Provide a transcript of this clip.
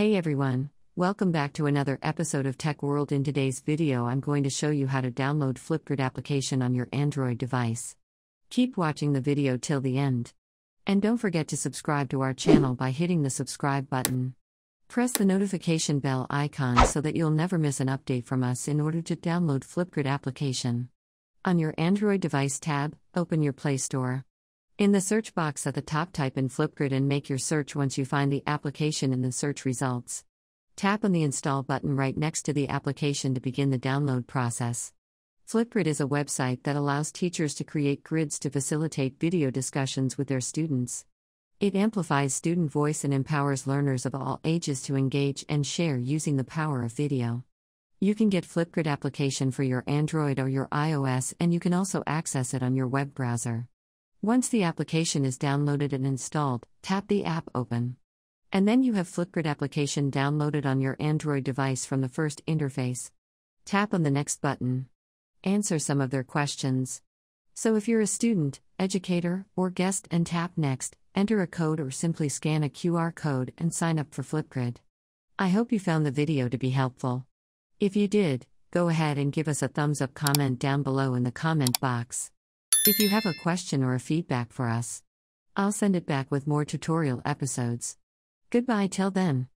Hey everyone, welcome back to another episode of Tech World. In today's video, I'm going to show you how to download Flipgrid application on your Android device. Keep watching the video till the end. And don't forget to subscribe to our channel by hitting the subscribe button. Press the notification bell icon so that you'll never miss an update from us in order to download Flipgrid application. On your Android device tab, open your Play Store. In the search box at the top, type in Flipgrid and make your search once you find the application in the search results. Tap on the Install button right next to the application to begin the download process. Flipgrid is a website that allows teachers to create grids to facilitate video discussions with their students. It amplifies student voice and empowers learners of all ages to engage and share using the power of video. You can get Flipgrid application for your Android or your iOS and you can also access it on your web browser. Once the application is downloaded and installed, tap the app open. And then you have Flipgrid application downloaded on your Android device from the first interface. Tap on the next button. Answer some of their questions. So if you're a student, educator, or guest and tap next, enter a code or simply scan a QR code and sign up for Flipgrid. I hope you found the video to be helpful. If you did, go ahead and give us a thumbs up comment down below in the comment box. If you have a question or a feedback for us, I'll send it back with more tutorial episodes. Goodbye till then.